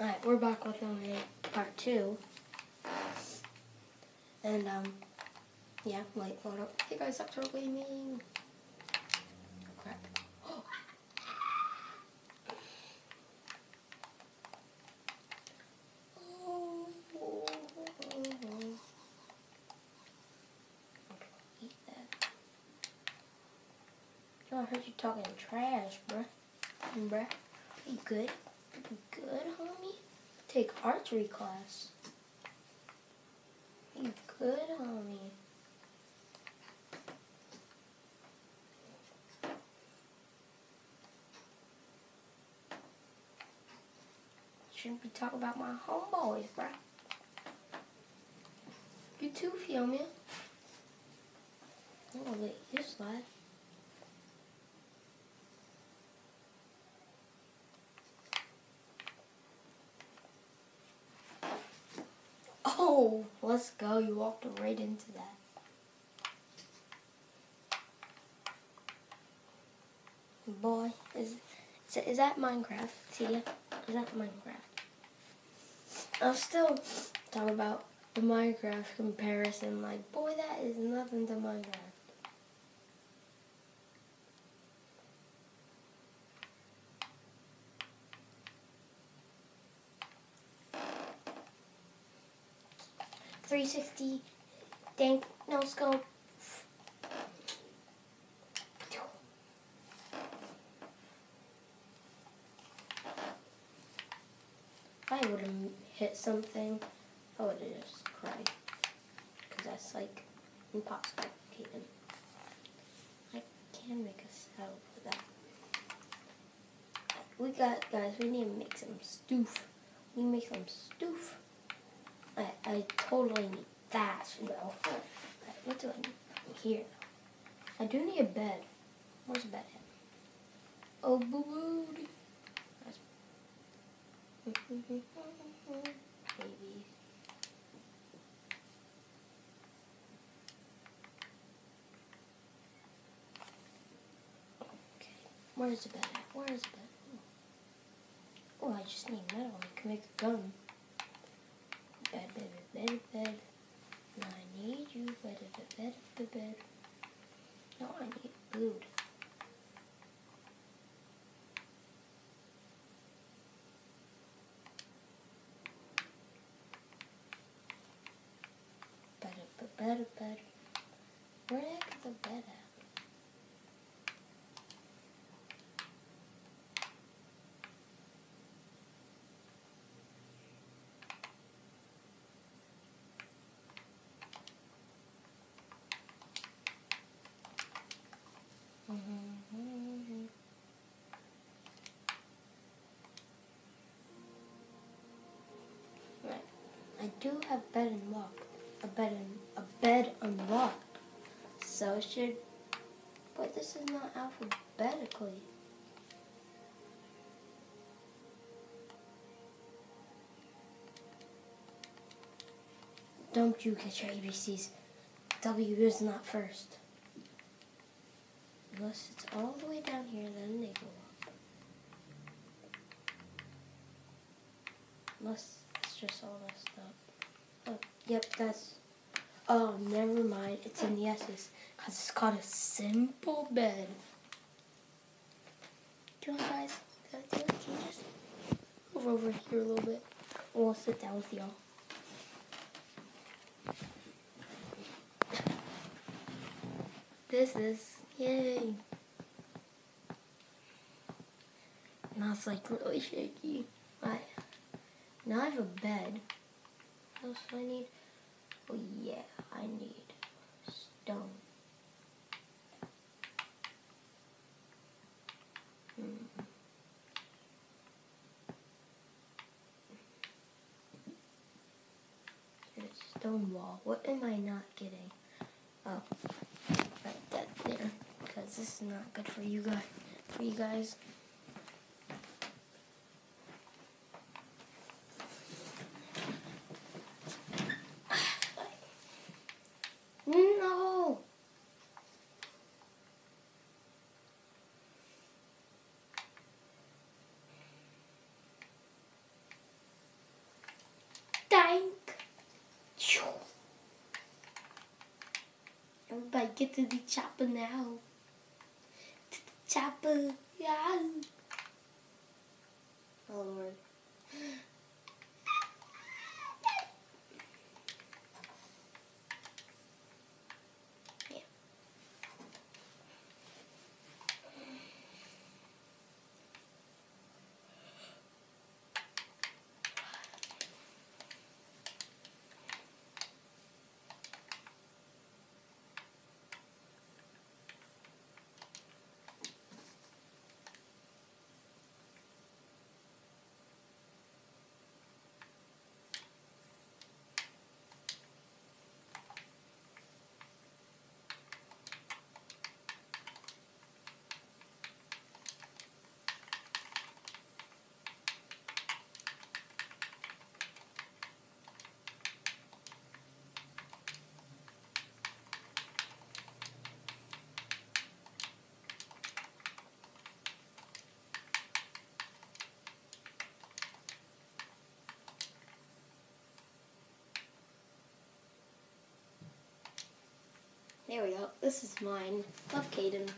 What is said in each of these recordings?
Alright, we're back with only part two. And, um, yeah, wait, hold up. Hey guys, October Gaming. Oh, crap. Eat that. Yo, I heard you talking trash, bruh. Bruh. You good? Take archery class. You good, homie? Shouldn't be talking about my homeboys, bruh. You too, feel? Oh, wait, you slide. Oh, let's go. You walked right into that. Boy, is is that Minecraft? Tia? Is that Minecraft? I'll still talk about the Minecraft comparison. Like, boy, that is nothing to Minecraft. Three sixty, dank no scope. I would have hit something, I would have just cried. Because that's like impossible, Kaden. I can make a salad for that. We got, guys, we need to make some stoof. We make some stoof. I, I totally need that, though. Right, what do I need here? I do need a bed. Where's the bed at? Oh, boo. Baby. Okay. Where's the bed at? Where's the bed? Oh, I just need metal. I can make a gun. Bed, bed. No, I need you. Bed, bed, bed, bed, bed. No, I need food. Bed, bed, bed, bed. Where the heck is the bed at? Mm-hmm. Right. I do have bed and unlocked. A bed un- a bed unlocked. So it should but this is not alphabetically. Don't you get your ABCs. W is not first. Unless it's all the way down here, then they go up. Unless just all messed up. Oh, yep, that's. Oh, never mind. It's in the S's. Because it's called a simple bed. Do you want guys? Do? Can you just move over here a little bit? We'll sit down with y'all. This is yay. Now it's like really shaky. Right. Now I have a bed. What else do I need? Oh yeah, I need stone. Hmm. Stone wall. What am I not getting? Oh, right that there. Because this is not good for you guys. For you guys. No. Tank. Everybody get to the chopper now. To the chopper, yeah. Oh Lord. There we go. This is mine. Love Caden.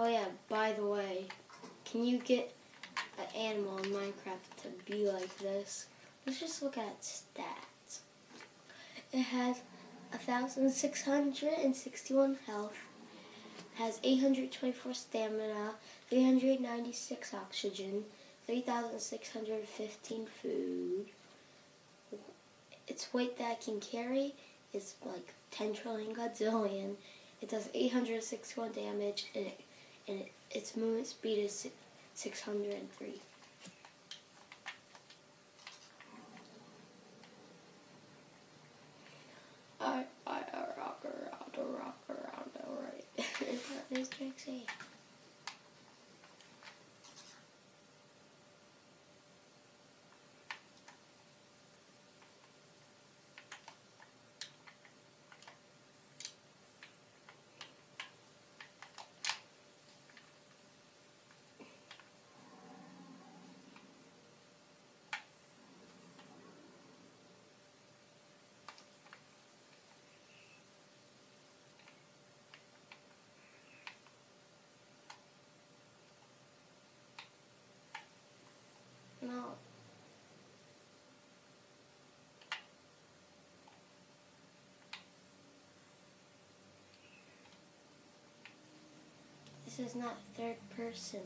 Oh yeah, by the way, can you get an animal in Minecraft to be like this? Let's just look at stats. It has 1,661 health, has 824 stamina, 396 oxygen, 3,615 food. Its weight that it can carry is like 10 trillion godzillion. It does 861 damage and it and it, its movement speed is 603. I, I, rock around, I rock around, alright. what does Drake say? No. This is not third person.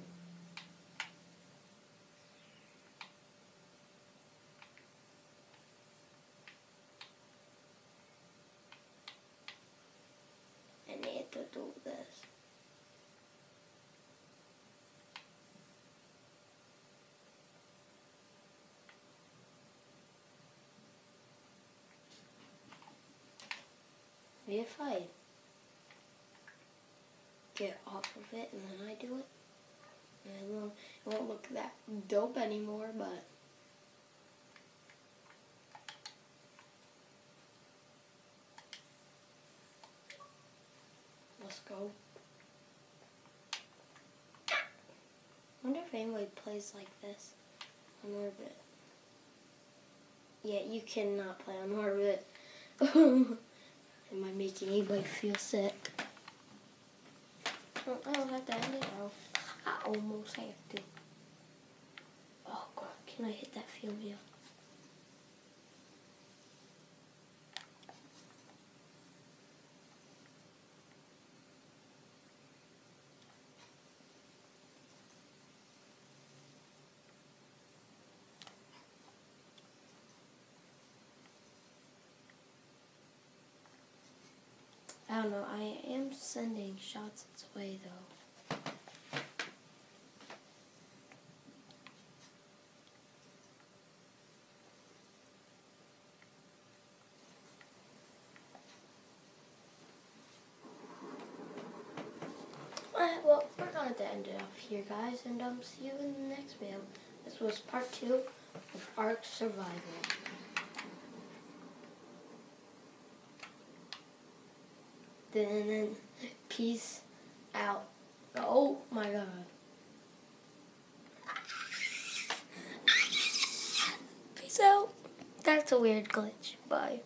I need to do this. Maybe if Get off of it and then I do it, it won't, it won't look that dope anymore, but let's go. wonder if anybody plays like this on Orbit. Yeah, you cannot play on Orbit. Am I making anybody feel sick? I don't have to end it now. I almost have to. Oh god, can I hit that field wheel? don't know. I am sending shots its way, though. Alright, well, we're going to end it off here, guys, and I'll um, see you in the next video. This was part two of Ark Survival. Then, peace out. Oh my god. Peace out. That's a weird glitch. Bye.